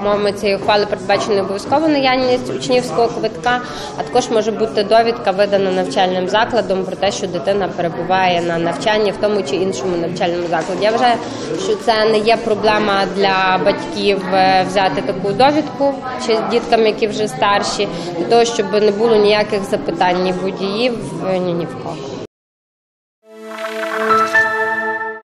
умовами цієї ухвали передбачена обов'язкова наявність учнівського квитка, а також може бути довідка, видана навчальним закладом про те, що дитина перебуває на навчанні в тому чи іншому навчальному закладі. Я вважаю, що це не є проблема для батьків е, взяти таку довідку чи діткам, які вже старші, для того, щоб не було ніяких запитань ні водіїв, е, ні ні в кого.